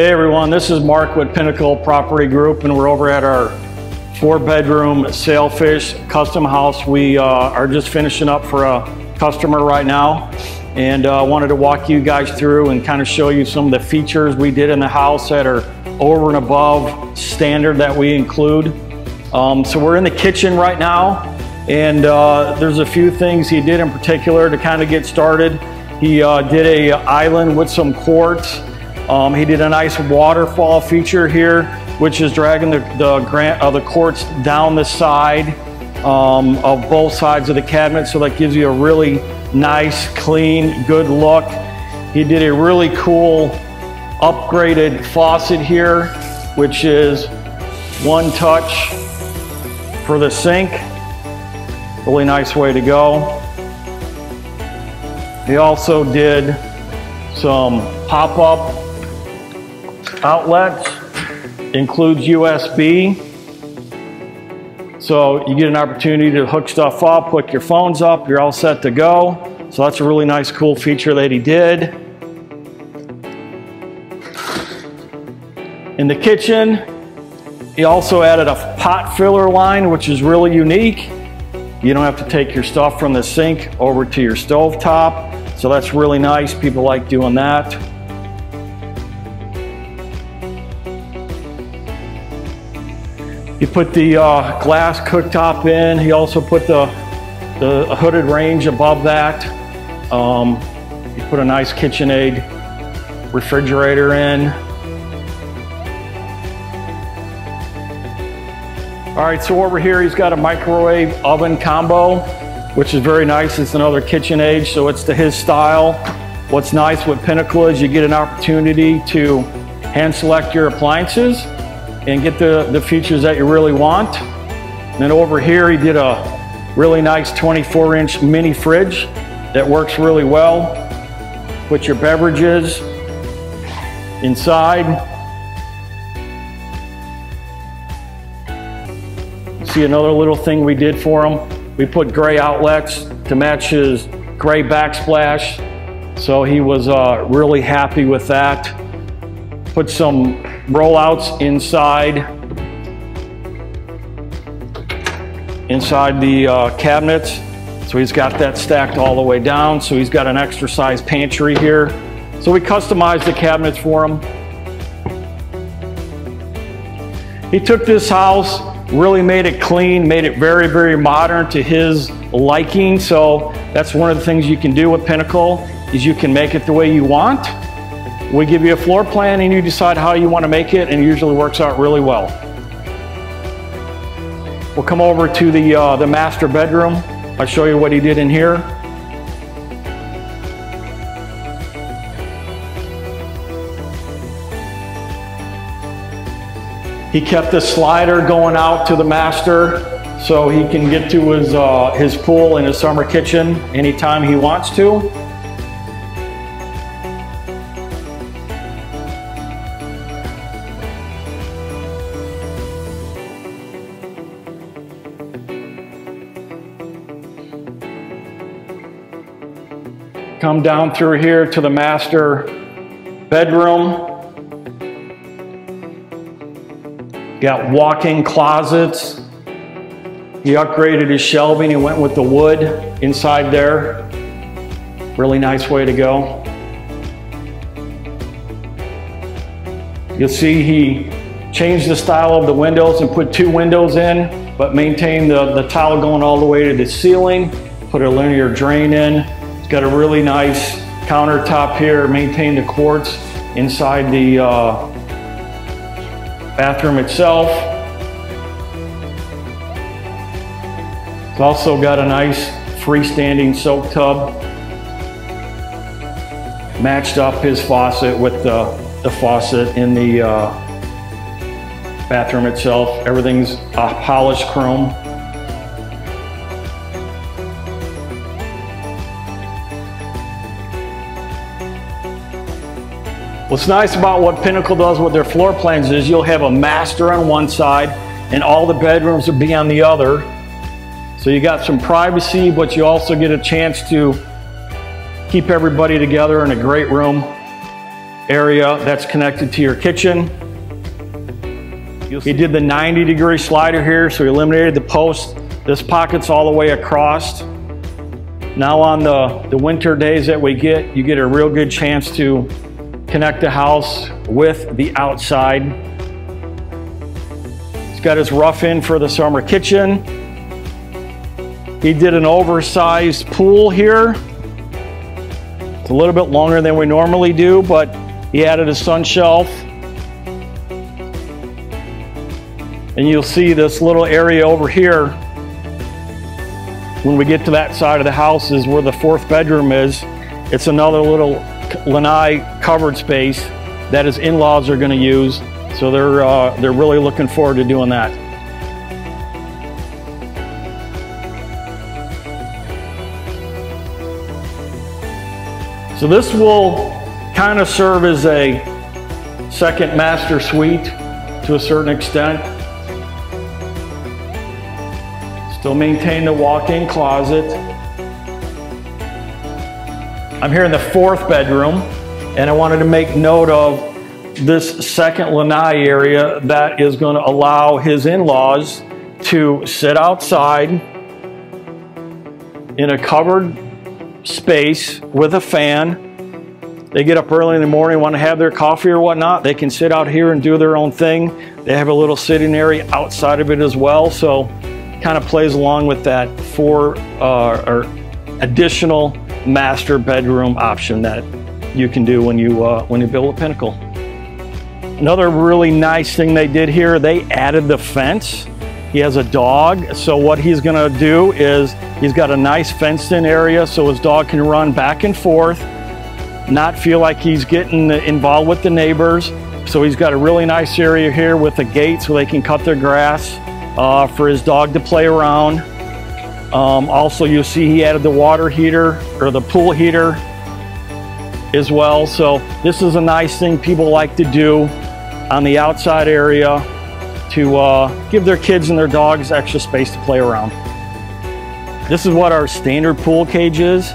Hey everyone, this is Mark with Pinnacle Property Group and we're over at our four bedroom sailfish custom house. We uh, are just finishing up for a customer right now and uh, wanted to walk you guys through and kind of show you some of the features we did in the house that are over and above standard that we include. Um, so we're in the kitchen right now and uh, there's a few things he did in particular to kind of get started. He uh, did a island with some quartz um, he did a nice waterfall feature here, which is dragging the, the, grant, uh, the quartz down the side um, of both sides of the cabinet. So that gives you a really nice, clean, good look. He did a really cool upgraded faucet here, which is one touch for the sink. Really nice way to go. He also did some pop-up outlets, includes USB. So you get an opportunity to hook stuff up, hook your phones up, you're all set to go. So that's a really nice, cool feature that he did. In the kitchen, he also added a pot filler line, which is really unique. You don't have to take your stuff from the sink over to your stove top. So that's really nice. People like doing that. He put the uh, glass cooktop in. He also put the, the hooded range above that. Um, he put a nice KitchenAid refrigerator in. All right, so over here he's got a microwave oven combo, which is very nice. It's another KitchenAid, so it's to his style. What's nice with Pinnacle is you get an opportunity to hand select your appliances and get the, the features that you really want. And then over here, he did a really nice 24 inch mini fridge that works really well. Put your beverages inside. See another little thing we did for him. We put gray outlets to match his gray backsplash. So he was uh, really happy with that. Put some rollouts inside inside the uh, cabinets. So he's got that stacked all the way down. So he's got an extra size pantry here. So we customized the cabinets for him. He took this house, really made it clean, made it very, very modern to his liking. So that's one of the things you can do with Pinnacle is you can make it the way you want. We give you a floor plan and you decide how you want to make it and it usually works out really well. We'll come over to the, uh, the master bedroom. I'll show you what he did in here. He kept the slider going out to the master so he can get to his, uh, his pool and his summer kitchen anytime he wants to. Come down through here to the master bedroom. Got walk-in closets. He upgraded his shelving. He went with the wood inside there. Really nice way to go. You'll see he changed the style of the windows and put two windows in, but maintained the, the tile going all the way to the ceiling. Put a linear drain in. Got a really nice countertop here, maintain the quartz inside the uh, bathroom itself. It's also got a nice freestanding soak tub. Matched up his faucet with the, the faucet in the uh, bathroom itself. Everything's polished chrome. What's nice about what Pinnacle does with their floor plans is you'll have a master on one side and all the bedrooms will be on the other. So you got some privacy, but you also get a chance to keep everybody together in a great room. area that's connected to your kitchen. He did the 90 degree slider here, so he eliminated the post. This pocket's all the way across. Now on the, the winter days that we get, you get a real good chance to connect the house with the outside. He's got his rough in for the summer kitchen. He did an oversized pool here. It's a little bit longer than we normally do, but he added a sun shelf. And you'll see this little area over here. When we get to that side of the house is where the fourth bedroom is. It's another little lanai covered space that his in-laws are going to use. So they're, uh, they're really looking forward to doing that. So this will kind of serve as a second master suite to a certain extent. Still maintain the walk-in closet. I'm here in the fourth bedroom and I wanted to make note of this second lanai area that is going to allow his in-laws to sit outside in a covered space with a fan. They get up early in the morning, want to have their coffee or whatnot. They can sit out here and do their own thing. They have a little sitting area outside of it as well. So kind of plays along with that four uh, or additional master bedroom option that you can do when you uh, when you build a pinnacle. Another really nice thing they did here, they added the fence. He has a dog, so what he's gonna do is he's got a nice fenced in area so his dog can run back and forth, not feel like he's getting involved with the neighbors. So he's got a really nice area here with a gate so they can cut their grass uh, for his dog to play around. Um, also, you'll see he added the water heater or the pool heater as well. So this is a nice thing people like to do on the outside area to uh, give their kids and their dogs extra space to play around. This is what our standard pool cage is.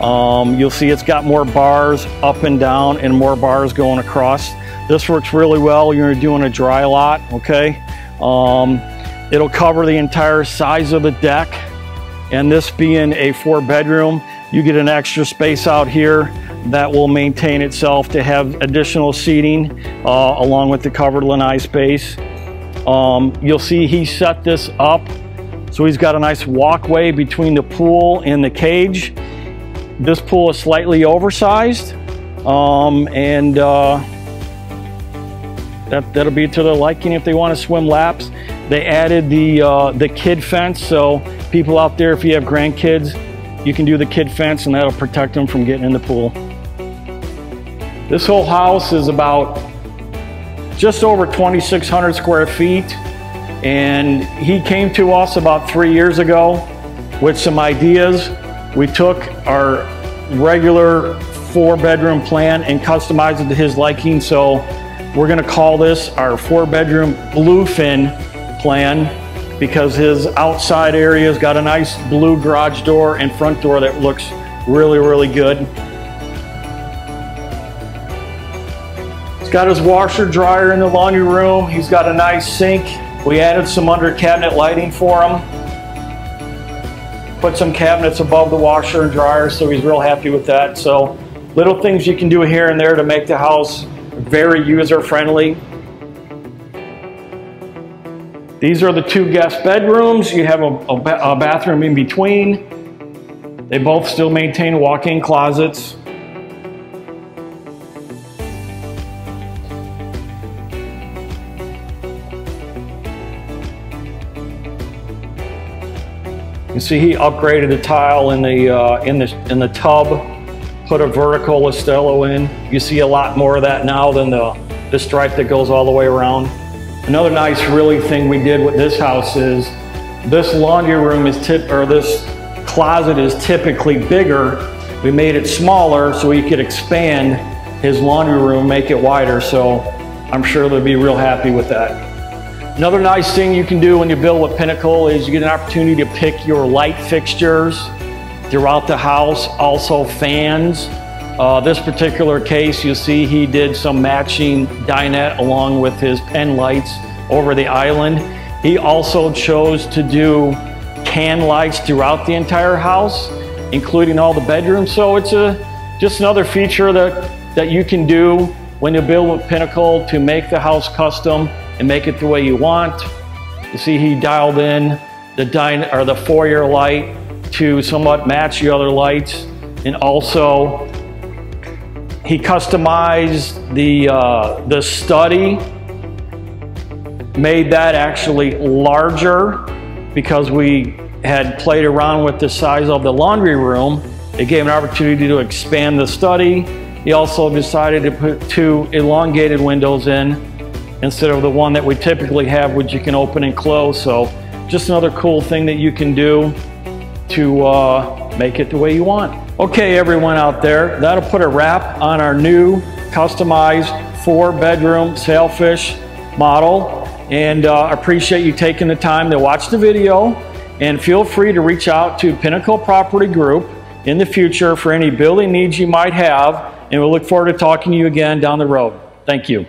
Um, you'll see it's got more bars up and down and more bars going across. This works really well you're doing a dry lot, okay? Um, it'll cover the entire size of the deck. And this being a four bedroom, you get an extra space out here that will maintain itself to have additional seating uh, along with the covered lanai space. Um, you'll see he set this up so he's got a nice walkway between the pool and the cage. This pool is slightly oversized um, and uh, that, that'll be to their liking if they want to swim laps. They added the, uh, the kid fence so people out there if you have grandkids you can do the kid fence and that'll protect them from getting in the pool. This whole house is about just over 2,600 square feet. And he came to us about three years ago with some ideas. We took our regular four bedroom plan and customized it to his liking. So we're gonna call this our four bedroom bluefin plan because his outside area's got a nice blue garage door and front door that looks really, really good. He's got his washer dryer in the laundry room. He's got a nice sink. We added some under cabinet lighting for him. Put some cabinets above the washer and dryer, so he's real happy with that. So little things you can do here and there to make the house very user friendly. These are the two guest bedrooms. You have a, a, a bathroom in between. They both still maintain walk-in closets. You see he upgraded the tile in the, uh, in the, in the tub, put a vertical listello in. You see a lot more of that now than the, the stripe that goes all the way around. Another nice really thing we did with this house is this laundry room is tip, or this closet is typically bigger. We made it smaller so he could expand his laundry room, make it wider. So I'm sure they'll be real happy with that. Another nice thing you can do when you build with Pinnacle is you get an opportunity to pick your light fixtures throughout the house, also fans. Uh, this particular case, you see he did some matching dinette along with his pen lights over the island. He also chose to do can lights throughout the entire house, including all the bedrooms. So it's a just another feature that, that you can do when you build with Pinnacle to make the house custom and make it the way you want. You see he dialed in the dine or the foyer light to somewhat match the other lights and also he customized the, uh, the study, made that actually larger because we had played around with the size of the laundry room. It gave an opportunity to expand the study. He also decided to put two elongated windows in instead of the one that we typically have which you can open and close. So just another cool thing that you can do to uh, make it the way you want. Okay, everyone out there, that'll put a wrap on our new customized four bedroom sailfish model. And uh, appreciate you taking the time to watch the video. And feel free to reach out to Pinnacle Property Group in the future for any building needs you might have. And we'll look forward to talking to you again down the road. Thank you.